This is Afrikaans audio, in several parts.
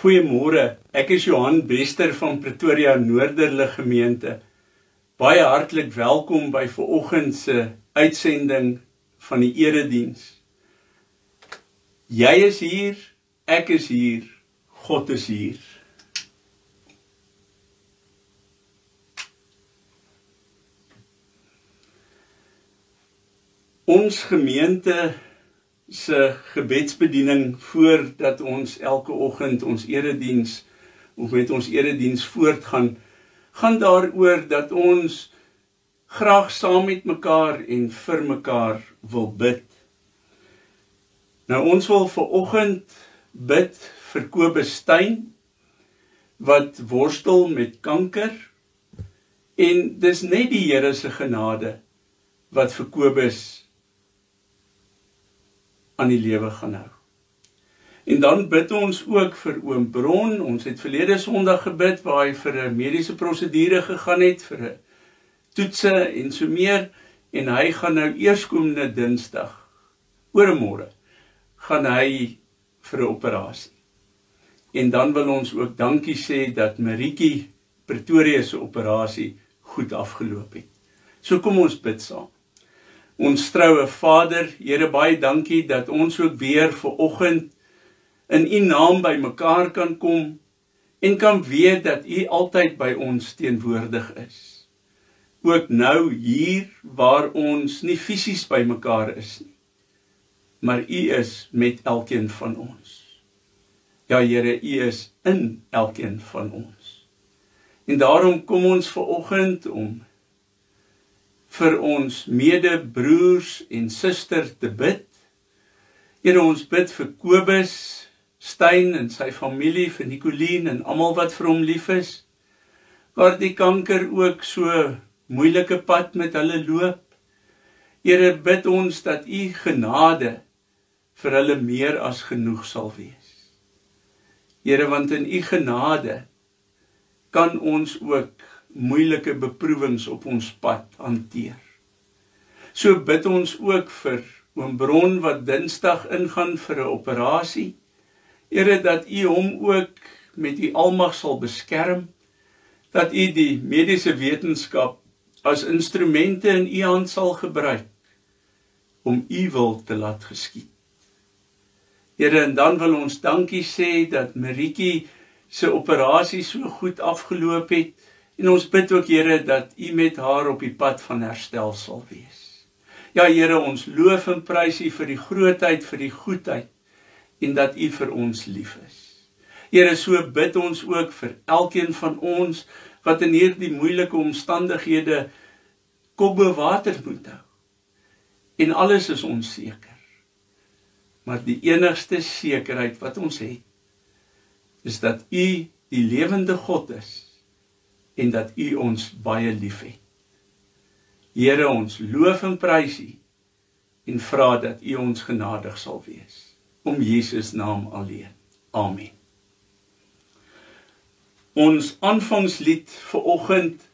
Goeiemôre. Ek is Johan Bester van Pretoria Noorderlig gemeente. Baie hartlik welkom by vanoggend se uitsending van die erediens. Jy is hier, ek is hier, God is hier. Ons gemeente se gebedsbediening voordat ons elke oggend ons erediens of met ons erediens voortgaan gaan daaroor dat ons graag saam met mekaar en vir mekaar wil bid. Nou ons wil vir oggend bid vir Kobus Steyn wat worstel met kanker en dis net die Here se genade wat vir Kobus aan die lewe gaan hou. En dan bid ons ook vir oom Bron. Ons het verlede Sondag gebid waar hy vir 'n mediese prosedure gegaan het vir 'n toetse en so meer en hy gaan nou eerskomende Dinsdag oor môre gaan hy vir 'n operasie. En dan wil ons ook dankie sê dat Maritjie Pretoria se operasie goed afgeloop het. So kom ons bid saam. Ons troue Vader, Here baie dankie dat ons ook weer ver oggend in U naam by mekaar kan kom en kan weet dat U altyd by ons teenwoordig is. Ook nou hier waar ons nie fisies by mekaar is nie, maar U is met elkeen van ons. Ja Here, U is in elkeen van ons. En daarom kom ons ver oggend om vir ons medebroers en susters te bid. Here ons bid vir Kobus Steyn en sy familie, vir Nicoline en almal wat vir hom lief is. Waar die kanker ook so moeilike pad met hulle loop. Here bid ons dat u genade vir hulle meer as genoeg sal wees. Here want in u genade kan ons ook moeilike beproewings op ons pad hanteer. So bid ons ook vir oom Bron wat Dinsdag ingaan vir 'n operasie. Here dat U hom ook met U almag sal beskerm, dat U die mediese wetenskap as instrumente in U hand sal gebruik om U wil te laat geskied. Here en dan wil ons dankie sê dat Maritjie se operasie so goed afgeloop het. En ons bid ook Here dat U met haar op die pad van herstel sal wees. Ja Here, ons loof en prys U vir die grootheid, vir die goedheid en dat U vir ons lief is. Here, so bid ons ook vir elkeen van ons wat in hierdie moeilike omstandighede kop bo water moet hou. En alles is onseker. Maar die enigste sekerheid wat ons het is dat U die lewende God is en dat U ons baie liefhet. Here, ons loof en prys U en vra dat U ons genadig sal wees om Jesus naam alleen. Amen. Ons aanvangslied vir oggend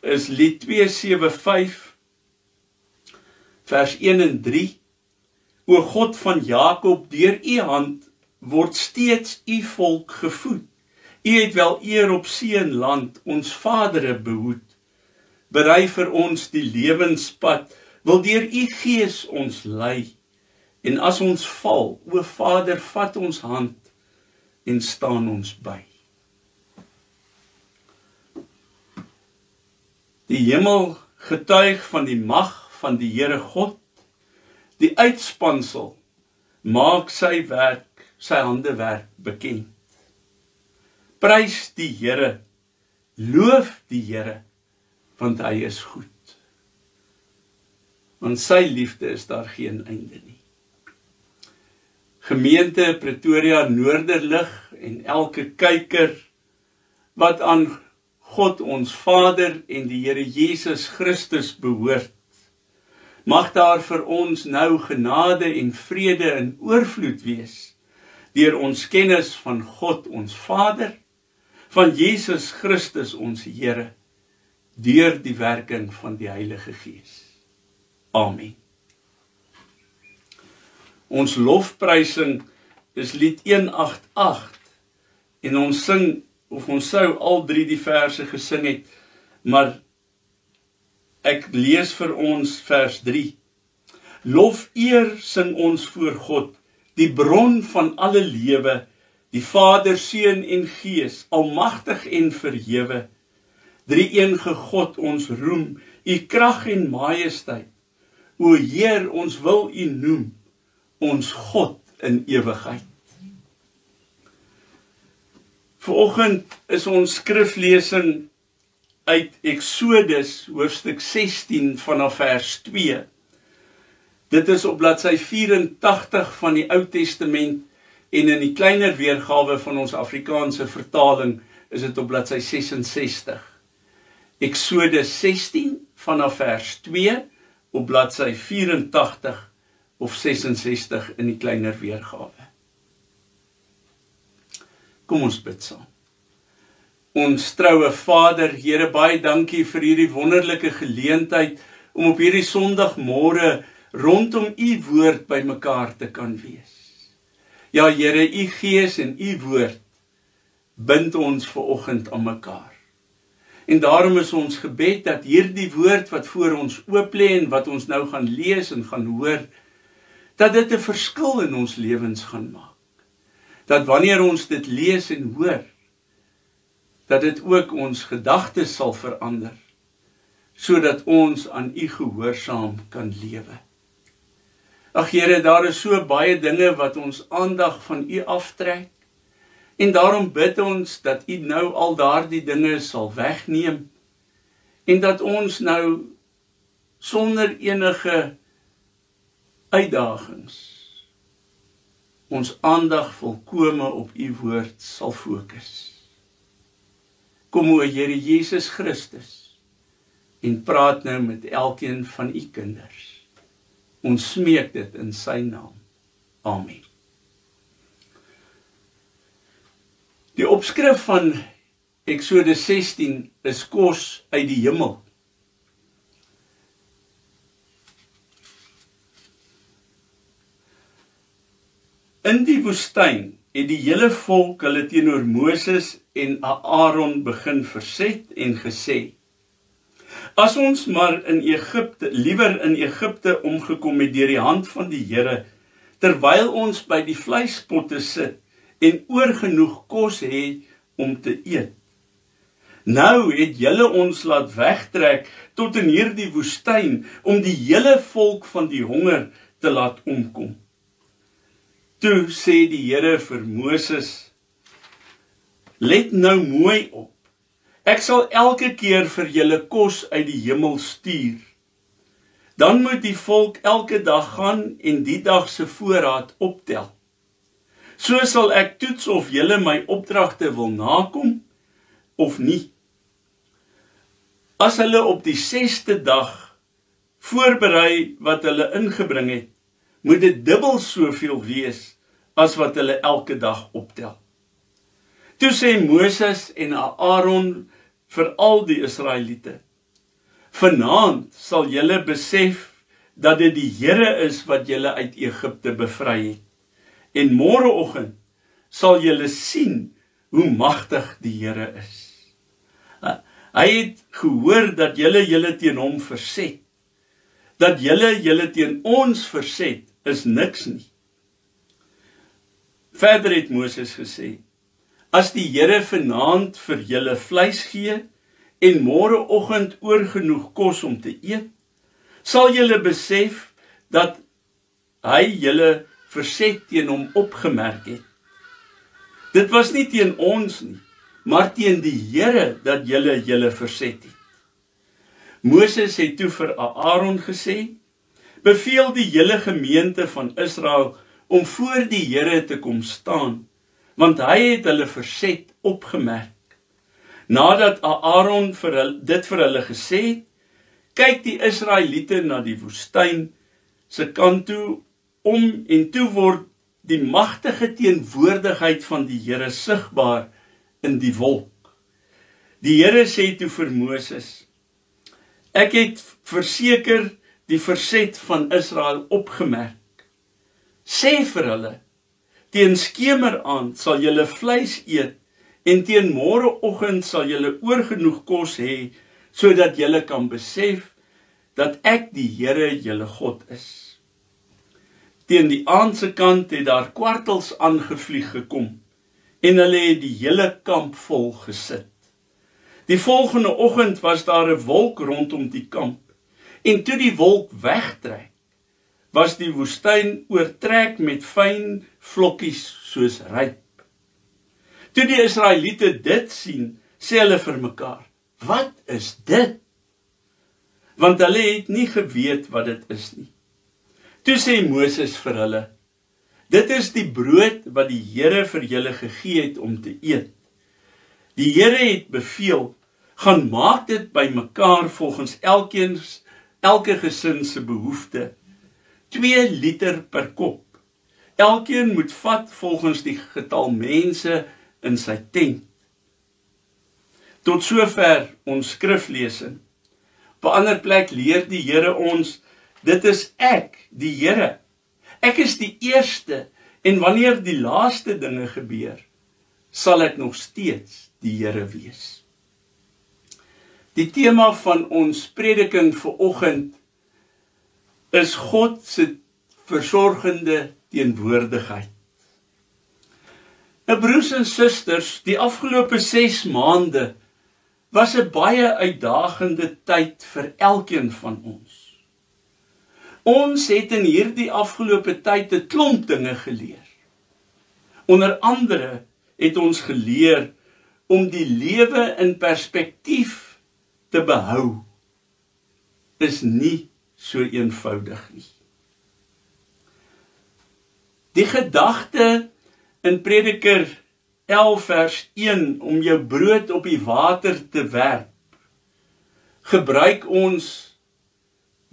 is lied 275 vers 1 en 3. O God van Jakob, deur U hand word steeds U volk gevoed. U het wel eer op see en land ons vadere behoed. Berei vir ons die lewenspad, wil deur u gees ons lei. En as ons val, o Vader, vat ons hand en staan ons by. Die hemel getuig van die mag van die Here God. Die uitspansel maak sy werk, sy hande werk bekend. Prys die Here. Loof die Here want hy is goed. Want sy liefde is daar geen einde nie. Gemeente Pretoria Noorderlig en elke kyker wat aan God ons Vader en die Here Jesus Christus behoort. Mag daar vir ons nou genade en vrede in oorvloed wees deur ons kennis van God ons Vader van Jesus Christus ons Here deur die werking van die Heilige Gees. Amen. Ons lofprysing is lied 188 En ons sing of ons sou al drie die verse gesing het, maar ek lees vir ons vers 3. Lof eer sing ons voor God, die bron van alle lewe, die Vader, Seun en Gees, almagtig en verhewe. Drie eenige God ons roem, u krag en majesteit. O Heer, ons wil u noem, ons God in ewigheid. Vanoggend is ons skriflesing uit Eksodus hoofstuk 16 vanaf vers 2. Dit is op bladsy 84 van die Ou Testament en in die kleiner weergawe van ons Afrikaanse vertaling is dit op bladsy 66. Eksodus 16 vanaf vers 2 op bladsy 84 of 66 in die kleiner weergawe. Kom ons bid saam. Ons troue Vader, Here, baie dankie vir hierdie wonderlike geleentheid om op hierdie Sondagmôre rondom u woord bymekaar te kan wees. Ja Here, u Gees en u woord bind ons ver oggend aan mekaar. En daarom is ons gebed dat hierdie woord wat voor ons oop lê en wat ons nou gaan lees en gaan hoor, dat dit 'n verskil in ons lewens gaan maak. Dat wanneer ons dit lees en hoor, dat dit ook ons gedagtes sal verander sodat ons aan u gehoorsaam kan lewe. Ag Here, daar is so baie dinge wat ons aandag van u aftrek. En daarom bid ons dat u nou al daardie dinge sal wegneem en dat ons nou sonder enige uitdagings ons aandag volkome op u woord sal fokus. Kom o Here Jesus Christus en praat nou met elkeen van u kinders. Ons smeek dit in sy naam. Amen. Die opskrif van Eksodus 16 is kos uit die hemel. In die woestyn het die hele volk hulle teenoor Moses en Aaron begin verset en gesê: As ons maar in Egipte, liewer in Egipte omgekom het deur die hand van die Here, terwyl ons by die vleispotte sit en oorgenoeg kos het om te eet. Nou het julle ons laat wegtrek tot in hierdie woestyn om die hele volk van die honger te laat omkom. Toe sê die Here vir Moses: Let nou mooi op. Ek sal elke keer vir julle kos uit die hemel stuur. Dan moet die volk elke dag gaan en die dag se voorraad optel. So sal ek toets of julle my opdragte wil nakom of nie. As hulle op die 6ste dag voorberei wat hulle ingebring het, moet dit dubbel soveel wees as wat hulle elke dag optel. Toe sê Moses en Aaron vir al die Israeliete: Vanaand sal julle besef dat dit die Here is wat julle uit Egipte bevry het. En môreoggend sal julle sien hoe magtig die Here is. Hy het gehoor dat julle julle teen hom verset. Dat julle julle teen ons verset is niks nie. Verder het Moses gesê: As die Here vanaand vir julle vleis gee en môreoggend oorgenoeg kos om te eet, sal julle besef dat hy julle verset teen hom opgemerk het. Dit was nie teen ons nie, maar teen die Here dat julle julle verset het. Moses het toe vir Aaron gesê: "Beveel die hele gemeente van Israel om voor die Here te kom staan want hy het hulle verset opgemerk nadat Aaron vir hulle dit vir hulle gesê het kyk die Israeliete na die woestyn se kant toe om en toe word die magtige teenwoordigheid van die Here sigbaar in die wolk. Die Here sê toe vir Moses ek het verseker die verset van Israel opgemerk sê vir hulle teen skemer aan sal julle vleis eet en teen môreoggend sal julle oorgenoeg kos hê sodat julle kan besef dat ek die Here julle God is. Teen die aand se kant het daar kwartels aangevlieg gekom en hulle het die hele kamp vol gesit. Die volgende oggend was daar 'n wolk rondom die kamp en toe die wolk wegtrek was die woestyn oortrek met fyn vlokkies soos ryp. Toe die Israeliete dit sien, sê hulle vir mekaar: "Wat is dit?" Want hulle het nie geweet wat dit is nie. Toe sê Moses vir hulle: "Dit is die brood wat die Here vir julle gegee het om te eet. Die Here het beveel: gaan maak dit bymekaar volgens elkeen elke gesin se behoefte 2 liter per kop. Elkeen moet vat volgens die getal mense in sy tent. Tot sover ons skriflesing. Op 'n ander plek leer die Here ons dit is ek, die Here. Ek is die eerste en wanneer die laaste dinge gebeur, sal ek nog steeds die Here wees. Die tema van ons prediking vir oggend is God se versorgende teenwoordigheid. Nou broers en susters, die afgelope 6 maande was 'n baie uitdagende tyd vir elkeen van ons. Ons het in hierdie afgelope tyd 'n klomp dinge geleer. Onder andere het ons geleer om die lewe in perspektief te behou is nie so eenvoudig nie. Die gedagte in Prediker 11 vers 1 om jou brood op die water te werp gebruik ons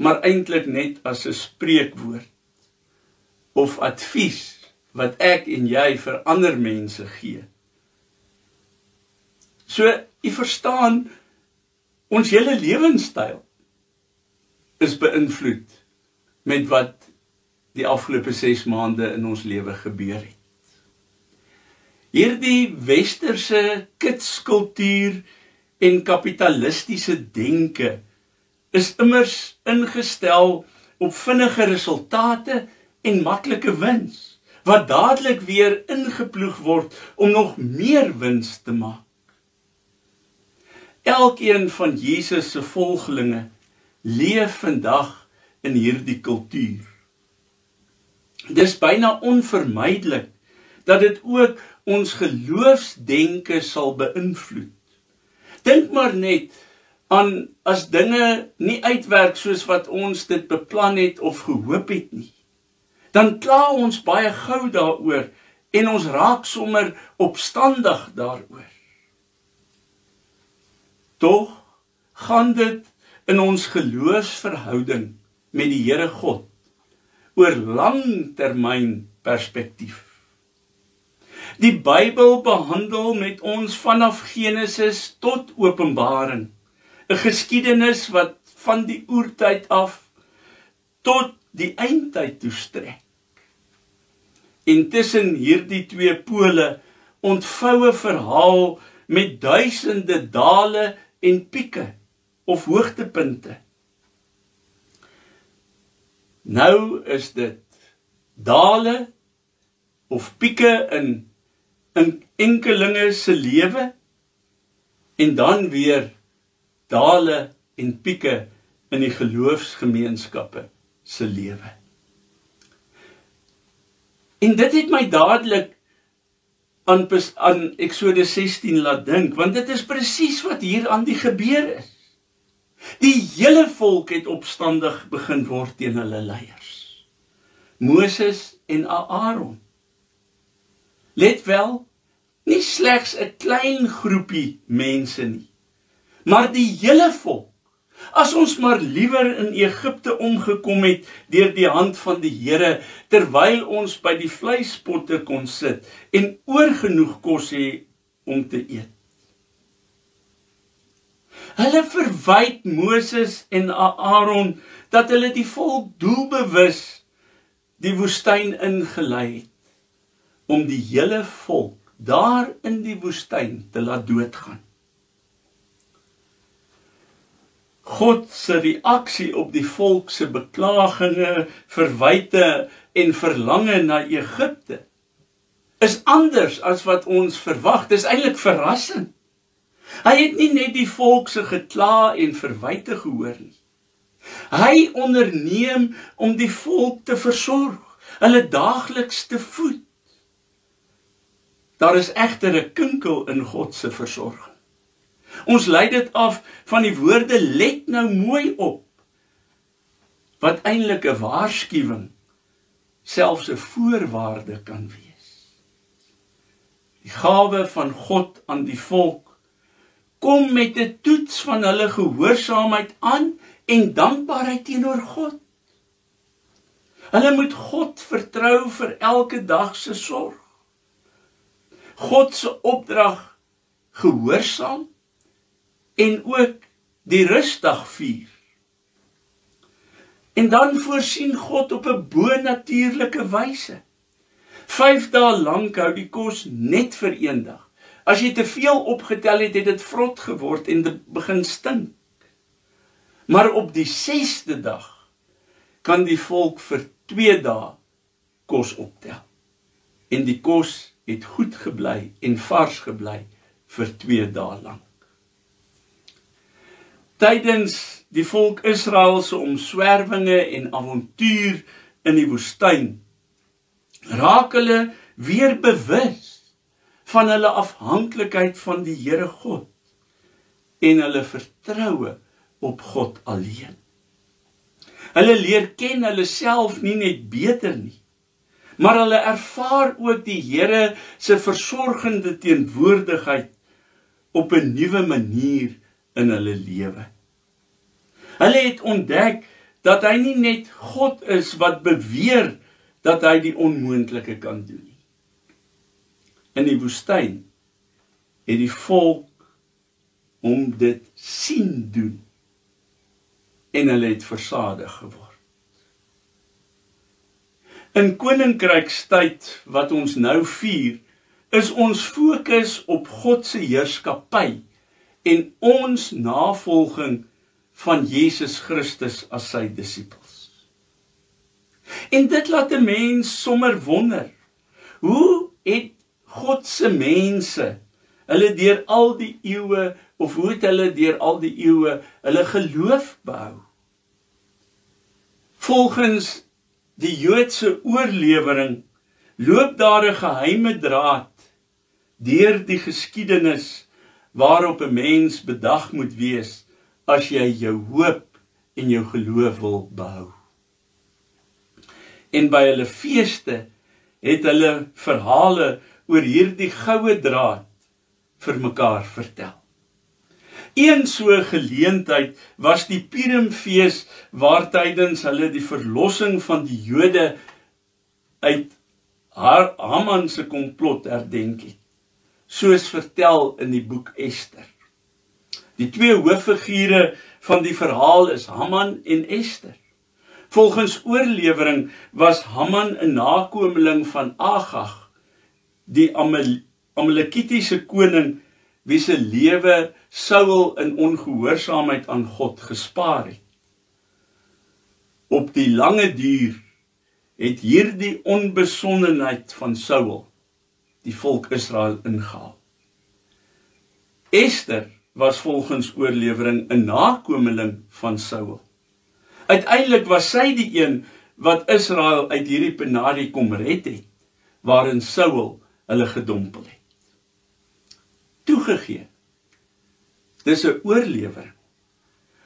maar eintlik net as 'n spreekwoord of advies wat ek en jy vir ander mense gee. So, u verstaan ons hele lewenstyl is beïnvloed met wat die afgelope 6 maande in ons lewe gebeur het. Hierdie westerse kitskultuur en kapitalistiese denke is immers ingestel op vinnige resultate en maklike wins wat dadelik weer ingeploeg word om nog meer wins te maak. Elkeen van Jesus se volgelinge leef vandag in hierdie kultuur. Dis byna onvermydelik dat dit ook ons geloofsdenke sal beïnvloed. Dink maar net aan as dinge nie uitwerk soos wat ons dit beplan het of gehoop het nie. Dan kla ons baie gou daaroor en ons raak sommer opstandig daaroor. Tog gaan dit in ons geloofsverhouding met die Here God oor langtermyn perspektief. Die Bybel behandel met ons vanaf Genesis tot Openbaring 'n geskiedenis wat van die oertyd af tot die eindtyd toe strek. Intussen hierdie twee pole ontvoue verhaal met duisende dale en pieke of hoogtepunte. Nou is dit dale of pieke in in enkelinge se lewe en dan weer dale en pieke in die geloofsgemeenskappe se lewe. En dit het my dadelik aan aan Eksodus 16 laat dink want dit is presies wat hier aan die gebeur is. Die hele volk het opstandig begin word teen hulle leiers. Moses en Aaron Let wel, nie slegs 'n klein groepie mense nie, maar die hele volk. As ons maar liewer in Egipte omgekom het deur die hand van die Here terwyl ons by die vleispotte kon sit en oorgenoeg kos hê om te eet. Hulle verwyd Moses en Aaron dat hulle die volk doelbewus die woestyn ingelei het om die hele volk daar in die woestyn te laat doodgaan. God se reaksie op die volk se beklagings, verwyte en verlange na Egipte is anders as wat ons verwag. Dit is eintlik verrassend. Hy het nie net die volk se gekla en verwyte gehoor nie. Hy onderneem om die volk te versorg, hulle daagliks te voed. Daar is egter 'n kinkel in God se versorging. Ons lei dit af van die woorde let nou mooi op wat eintlik 'n waarskuwing selfs 'n voorwaarde kan wees. Die gawe van God aan die volk kom met 'n toets van hulle gehoorsaamheid aan en dankbaarheid teenoor God. Hulle moet God vertrou vir elke dag se sorg. God se opdrag gehoorsaam en ook die rusdag vier. En dan voorsien God op 'n bo-natuurlike wyse. 5 dae lank hou die kos net vir een dag. As jy te veel opgetel het, het dit vrot geword en dit begin stink. Maar op die 6de dag kan die volk vir 2 dae kos optel. En die kos het goed gebly en vars gebly vir 2 dae lank tydens die volk Israel se omswervinge en avontuur in die woestyn raak hulle weer bewus van hulle afhanklikheid van die Here God en hulle vertroue op God alleen. Hulle leer ken hulle self nie net beter nie, maar hulle ervaar ook die Here se versorgende teenwoordigheid op 'n nuwe manier in hulle lewe. Hulle het ontdek dat hy nie net God is wat beweer dat hy die onmoontlike kan doen nie. In die woestyn het die volk om dit sien doen en hulle het versadig geword. In koninkrykstyd wat ons nou vier, is ons fokus op God se heerskappy en ons navolging van Jesus Christus as sy disippels. En dit laat 'n mens sommer wonder. Hoe het God se mense hulle deur al die eeue of hoe het hulle deur al die eeue hulle geloof behou? Volgens die Joodse oorlewering loop daar 'n geheime draad deur die geskiedenis waarop 'n mens bedag moet wees as jy jou hoop en jou geloof wil behou. En by hulle feeste het hulle verhale oor hierdie goue draad vir mekaar vertel. Een so geleentheid was die Purimfees waar tydens hulle die verlossing van die Jode uit Haman se komplot herdenk het soos vertel in die boek Ester. Die twee hooffigure van die verhaal is Haman en Ester. Volgens oorlewering was Haman 'n nakomeling van Agag, die Amalekitiese koning wie se lewe Saul in ongehoorsaamheid aan God gespaar het. Op die lange duur het hierdie onbesonnenheid van Saul die volk Israel ingehaal. Ester was volgens oorlewering 'n nakomeling van Saul. Uiteindelik was sy die een wat Israel uit hierdie penarie kom red het waarin Saul hulle gedompel het. Toegegee. Dis 'n oorlewering.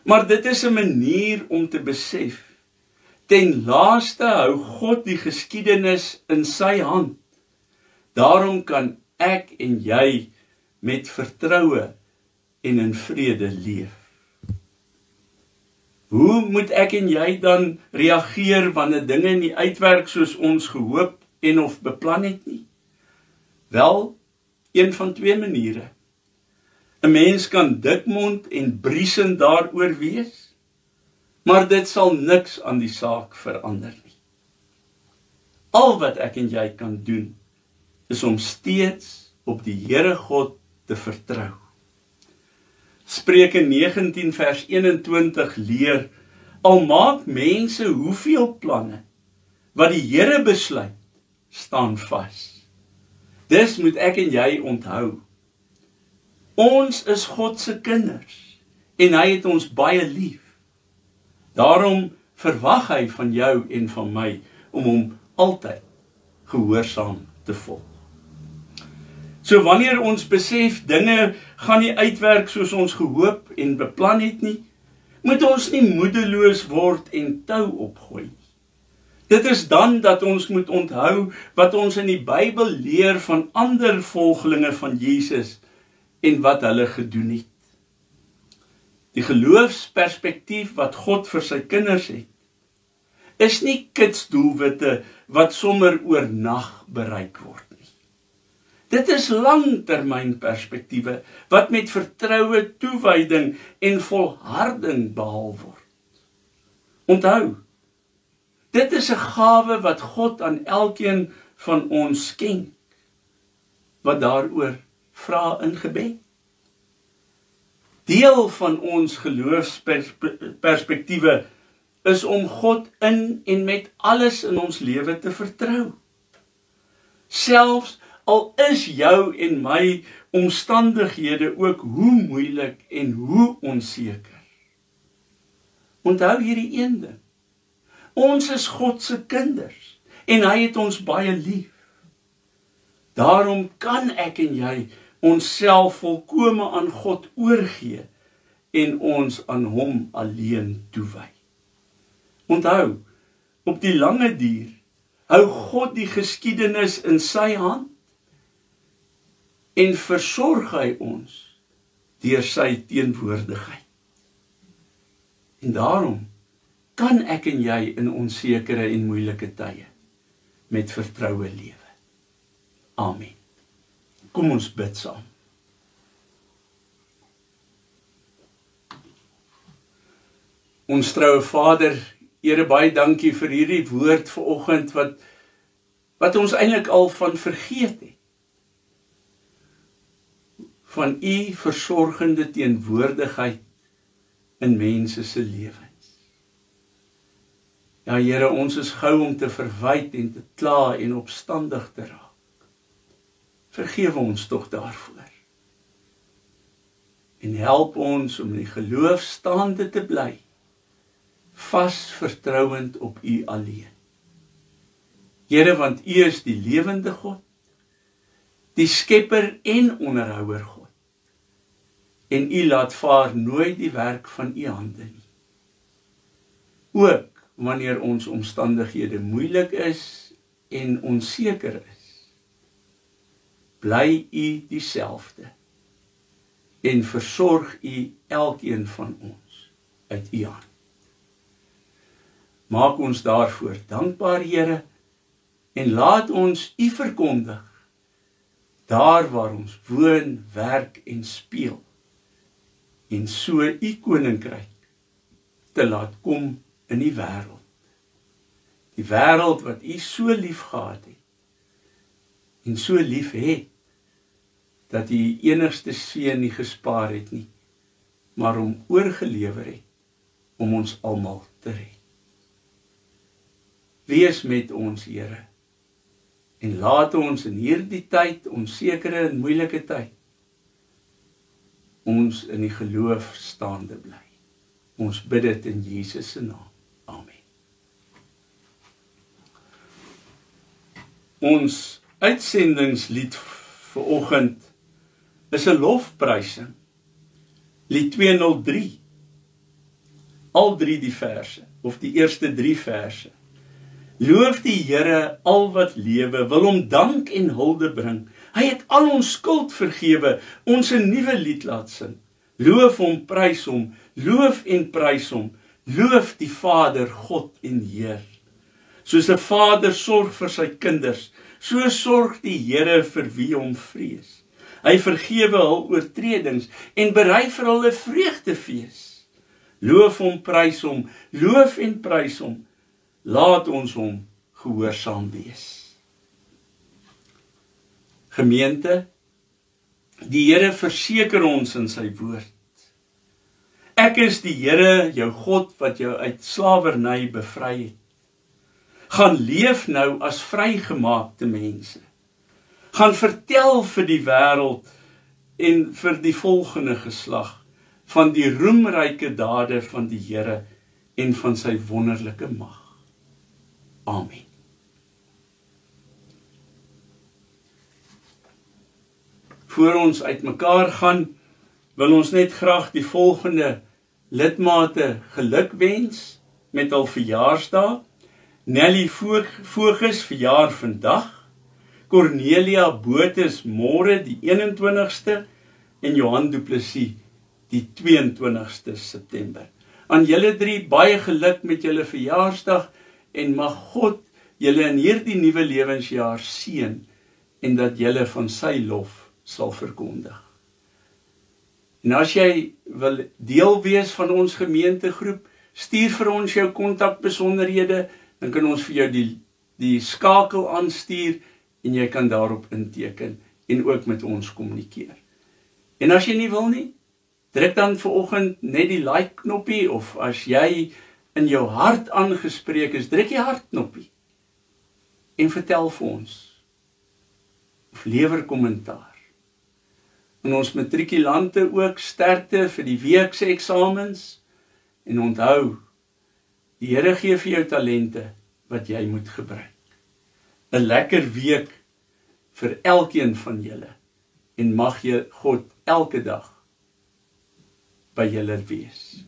Maar dit is 'n manier om te besef ten laaste hou God die geskiedenis in sy hand. Daarom kan ek en jy met vertroue en in vrede leef. Hoe moet ek en jy dan reageer wanneer dinge nie uitwerk soos ons gehoop en of beplan het nie? Wel, een van twee maniere. 'n Mens kan dikmond en briesend daaroor wees, maar dit sal niks aan die saak verander nie. Al wat ek en jy kan doen, is om steeds op die Here God te vertrou. Spreuke 19 vers 21 leer al maak mense hoeveel planne wat die Here besluit staan vas. Dis moet ek en jy onthou. Ons is God se kinders en hy het ons baie lief. Daarom verwag hy van jou en van my om hom altyd gehoorsaam te volg. So wanneer ons besef dinge gaan nie uitwerk soos ons gehoop en beplan het nie, moet ons nie moedeloos word en tou opgooi nie. Dit is dan dat ons moet onthou wat ons in die Bybel leer van ander volgelinge van Jesus en wat hulle gedoen het. Die geloofsperspektief wat God vir sy kinders het, is nie kitsdoelwitte wat sommer oornag bereik word nie. Dit is langtermynperspektiewe wat met vertroue, toewyding en volharding behaal word. Onthou, dit is 'n gawe wat God aan elkeen van ons skenk wat daaroor vra in gebed. Deel van ons geloofsperspektiewe is om God in en met alles in ons lewe te vertrou. Selfs al is jou en my omstandighede ook hoe moeilik en hoe onseker. Onthou hierdie een ding. Ons is God se kinders en hy het ons baie lief. Daarom kan ek en jy onsself volkome aan God oorgee en ons aan hom alleen toewy. Onthou, op die lange duur hou God die geskiedenis in sy hand en versorg hy ons deur sy teenwoordigheid. En daarom kan ek en jy in onsekere en moeilike tye met vertroue lewe. Amen. Kom ons bid saam. Ons troue Vader, Here baie dankie vir hierdie woord vanoggend wat wat ons eintlik al van vergeet het. Van u versorgende teenwoordigheid in mense se lewens. Ja Here, ons is gou om te verwyd en te kla en opstandig te raak. Vergewe ons tog daarvoor. En help ons om in die geloof staande te bly, vas vertrouend op U alleen. Here, want U is die lewende God, die skepper en onderhouer God. En U laat vaar nooit die werk van U hande nie. Ook wanneer ons omstandighede moeilik is en onseker is, bly u dieselfde en versorg u elkeen van ons uit u hand. Maak ons daarvoor dankbaar, Here, en laat ons u verkondig daar waar ons woon, werk en speel en so u koninkryk te laat kom in die wêreld. Die wêreld wat u so liefgehad het en so lief het dat hy enigste seun nie gespaar het nie maar hom oorgelewer het om ons almal te red. Wees met ons Here en laat ons in hierdie tyd onsekere en moeilike tyd ons in die geloof staande bly. Ons bid dit in Jesus se naam. Amen. Ons uitsendingslied vir oggend is 'n lofprysing. Lied 203. Al drie die verse of die eerste 3 verse. Loof die Here al wat lewe, wil hom dank en hulde bring. Hy het al ons skuld vergewe, ons 'n nuwe lied laat sing. Loof hom, prys hom, loof en prys hom. Loof die Vader, God en Heer. Soos 'n vader sorg vir sy kinders, so sorg die Here vir wie hom vrees. Hy vergewe hul oortredings en berei vir hulle vreugdefees. Loof hom, prys hom, loof en prys hom. Laat ons hom gehoorsaam wees. Gemeente, Die Here verseker ons in sy woord. Ek is die Here, jou God wat jou uit slawerny bevry het. Gaan leef nou as vrygemaakte mense. Gaan vertel vir die wêreld en vir die volgende geslag van die roemryke dade van die Here en van sy wonderlike mag. Amen. Voor ons uitmekaar gaan, wil ons net graag die volgende lidmate gelukwens met hul verjaarsdag. Nelly Voges verjaar vandag. Cornelia Botes môre die 21ste en Johan Du Plessis die 22ste September. Aan julle drie baie geluk met julle verjaarsdag en mag God julle in hierdie nuwe lewensjaar seën en dat julle van sy lof sal verkondig. En as jy wil deel wees van ons gemeentegroep, stuur vir ons jou kontakbesonderhede, dan kan ons vir jou die die skakel aanstuur en jy kan daarop inteken en ook met ons kommunikeer. En as jy nie wil nie, druk dan vir oggend net die like knoppie of as jy in jou hart aangespreek is, druk die hart knoppie. En vertel vir ons of lewer kommentaar en ons matrikulante ook sterkte vir die week se eksamens en onthou die Here gee vir jou talente wat jy moet gebruik. 'n Lekker week vir elkeen van julle en mag jy God elke dag by julle wees.